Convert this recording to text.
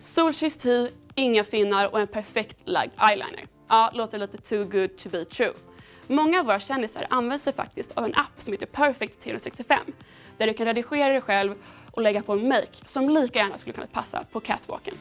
Solkysst hy, inga finnar och en perfekt lagd eyeliner. Ja, låter lite too good to be true. Många av våra kändisar använder sig faktiskt av en app som heter Perfect 365 där du kan redigera dig själv och lägga på en make som lika gärna skulle kunna passa på catwalken.